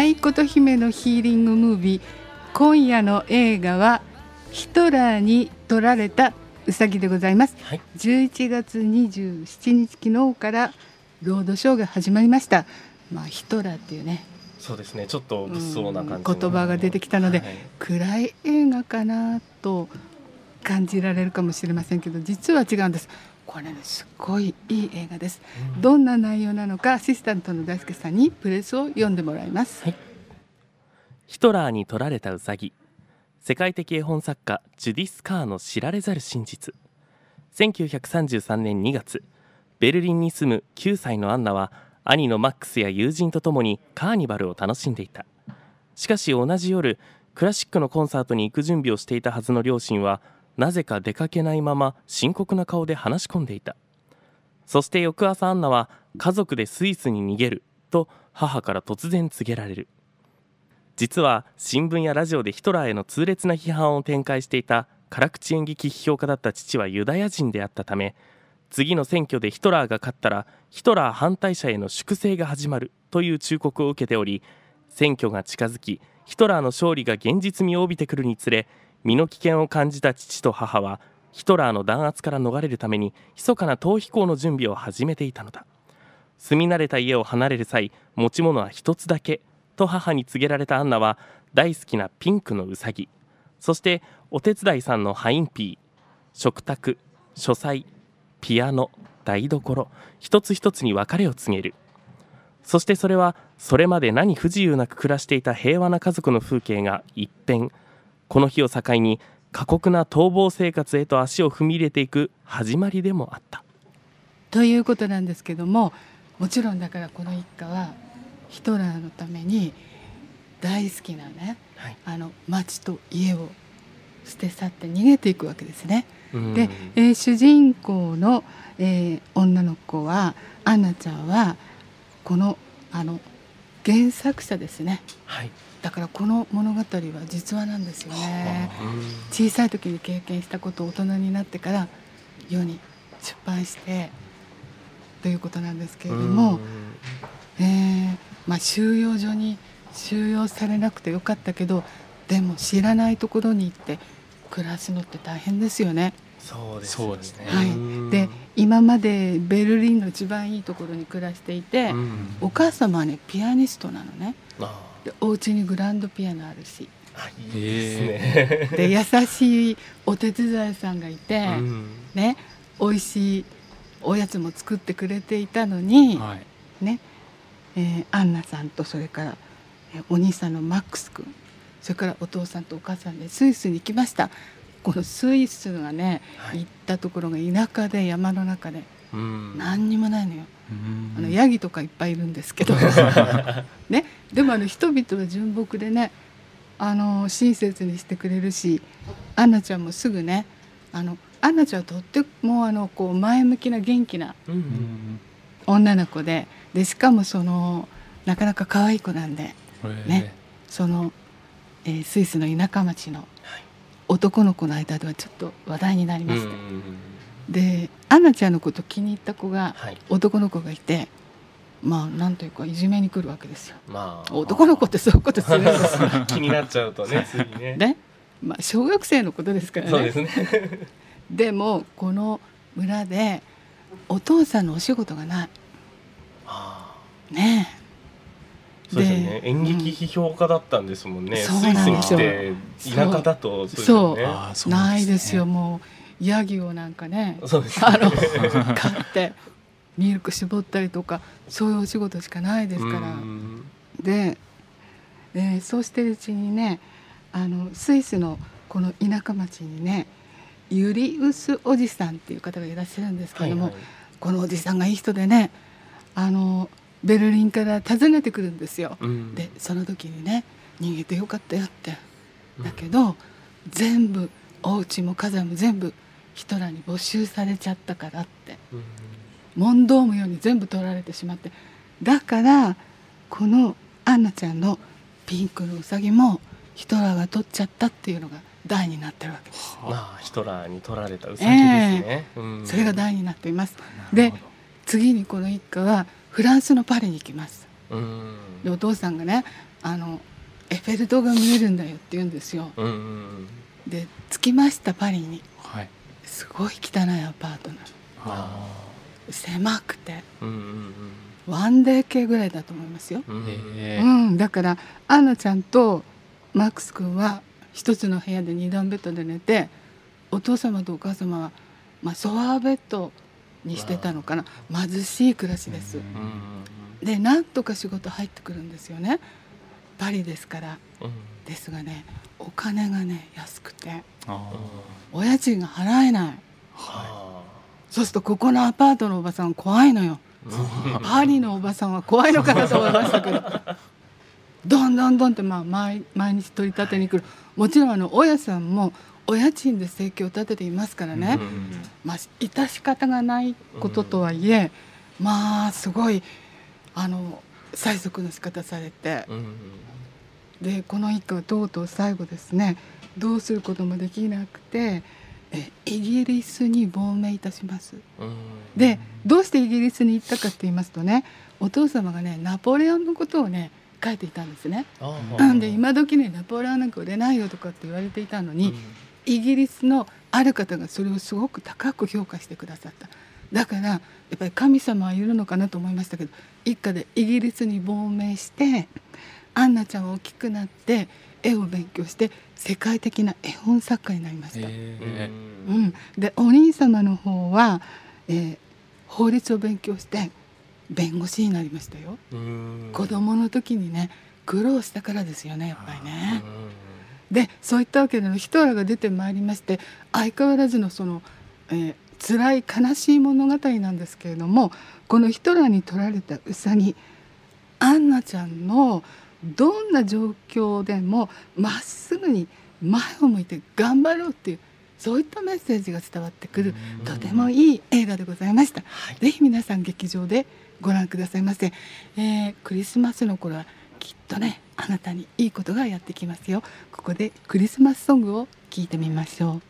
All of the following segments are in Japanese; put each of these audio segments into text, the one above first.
はい琴姫のヒーリングムービー。今夜の映画はヒトラーに取られたうさぎでございます、はい、11月27日昨日からロードショーが始まりました。まあヒトラーっていうね。そうですね。ちょっと物騒な感じ、うん、言葉が出てきたので、はい、暗い映画かなと感じられるかもしれませんけど実は違うんですこれねすごいいい映画です、うん、どんな内容なのかアシスタントの大輔さんにプレスを読んでもらいます、はい、ヒトラーに取られたウサギ。世界的絵本作家ジュディス・カーの知られざる真実。1933年2月ベルリンに住む9歳のアンナは兄のマックスや友人と共にカーニバルを楽しんでいた。しかし同じ夜クラシックのコンサートに行く準備をしていたはずの両親はなぜか出かけないまま深刻な顔で話し込んでいた。そして翌朝アンナは家族でスイスに逃げると母から突然告げられる。実は新聞やラジオでヒトラーへの痛烈な批判を展開していた辛口演劇批評家だった父はユダヤ人であったため次の選挙でヒトラーが勝ったらヒトラー反対者への粛清が始まるという忠告を受けており選挙が近づきヒトラーの勝利が現実味を帯びてくるにつれ身の危険を感じた父と母はヒトラーの弾圧から逃れるために密かな逃避行の準備を始めていたのだ。住み慣れた家を離れる際持ち物は一つだけと母に告げられたアンナは大好きなピンクのうさぎそしてお手伝いさんのハインピー食卓書斎ピアノ台所一つ一つに別れを告げる。そしてそれはそれまで何不自由なく暮らしていた平和な家族の風景が一変この日を境に過酷な逃亡生活へと足を踏み入れていく始まりでもあった。ということなんですけどももちろんだからこの一家はヒトラーのために大好きなね、はい、あの町と家を捨て去って逃げていくわけですね。で、えー、主人公の、えー、女の子はアンナちゃんはこのあの原作者ですね。はいだからこの物語は実話なんですよね小さい時に経験したことを大人になってから世に出版してということなんですけれども、えー、まあ、収容所に収容されなくてよかったけどでも知らないところに行って暮らすのって大変ですよね。そうですね。はい。で今までベルリンの一番いいところに暮らしていて、お母様はねピアニストなのね。でお家にグランドピアノあるし。いいですね。で優しいお手伝いさんがいて、うん、ね美味しいおやつも作ってくれていたのに、はい、ね、えー、アンナさんとそれから、えー、お兄さんのマックス君それからお父さんとお母さんでスイスに行きましたこのスイスがね、はい、行ったところが田舎で山の中で、うん、何にもないのよ。あのヤギとかいっぱいいるんですけど、ね、でもあの人々は純朴でねあの親切にしてくれるしアンナちゃんもすぐねあのアンナちゃんはとってもあのこう前向きな元気な女の子ででしかもそのなかなか可愛い子なんで、ね、その、えー、スイスの田舎町の男の子の間ではちょっと話題になりました。でアンナちゃんのこと気に入った子が、男の子がいてまあなんというかいじめに来るわけですよ。まあ、男の子ってそういうことするんです 気になっちゃうとね次ね。ねまあ小学生のことですからね。そうですね でもこの村でお父さんのお仕事がない。ねえ。そうですね。演劇批評家だったんですもんね、うん、スイスに来て田舎だとそう、ね、ないですよ。もうヤギをなんかねそうです、あの買ってミルク絞ったりとかそういうお仕事しかないですから。で、えー、そうしてるうちにねあのスイスのこの田舎町にねユリウスおじさんっていう方がいらっしゃるんですけれども、はいはい、このおじさんがいい人でねあのベルリンから訪ねてくるんですよ。うん、でその時にね逃げてよかったよって。だけど、うん、全部お家も家財も全部ヒトラーに没収されちゃったからって、うん、問答無用に全部取られてしまって。だからこのアンナちゃんのピンクのうさぎもヒトラーが取っちゃったっていうのが題になってるわけです。あ。あヒトラーに取られたうさぎですね、えー、それが題になっています。で次にこの一家はフランスのパリに行きます。でお父さんがねあのエッフェル塔が見えるんだよって言うんですよ。で着きましたパリに、はい、すごい汚いアパートなの。狭くて、うんうんうん、1DK ぐらいだと思いますよ、うん、だからアンナちゃんとマックス君は一つの部屋で二段ベッドで寝てお父様とお母様は、まあ、ソファーベッドにしてたのかな。貧しい暮らしです。でなんとか仕事入ってくるんですよね。パリですから。ですがねお金がね安くて。お家賃が払えない、はい、そうするとここのアパートのおばさん怖いのよ。パリのおばさんは怖いのかなと思いましたけど。どんどんどんってまあ毎毎日取り立てに来る。もちろんあの大家さんもお家賃で生計を立てていますからね、まあ致し方がないこととはいえ、まあすごいあの催促の仕方されて、でこの一家はとうとう最後ですね。どうすることもできなくてえイギリスに亡命いたします。でどうしてイギリスに行ったかって言いますとねお父様がねナポレオンのことをね書いていたんですね。で今時ねナポレオンなんか売れないよとかって言われていたのに、うん、イギリスのある方がそれをすごく高く評価してくださった。だからやっぱり神様はいるのかなと思いましたけど一家でイギリスに亡命してアンナちゃんは大きくなって絵を勉強して世界的な絵本作家になりました。えー、うん、でお兄様の方は、えー、法律を勉強して弁護士になりましたよ。子供の時にね苦労したからですよねやっぱりね。でそういったわけでヒトラーが出てまいりまして相変わらずのその、えー、辛い悲しい物語なんですけれどもこのヒトラーに取られたウサギアンナちゃんのどんな状況でもまっすぐに前を向いて頑張ろうっていうそういったメッセージが伝わってくるとてもいい映画でございました、はい、ぜひ皆さん劇場でご覧くださいませ、えー、クリスマスの頃はきっとねあなたにいいことがやってきますよ。ここでクリスマスソングを聞いてみましょう。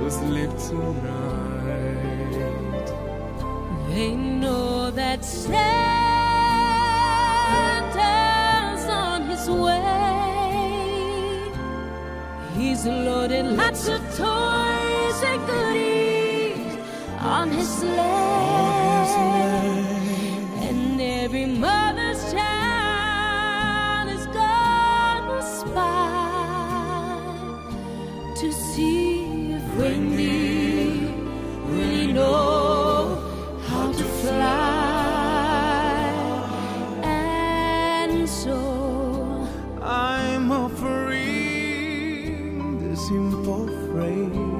to sleep tonight. They know that Santa's on his way. He's loaded lots of toys and goodies on his sleigh. afraid.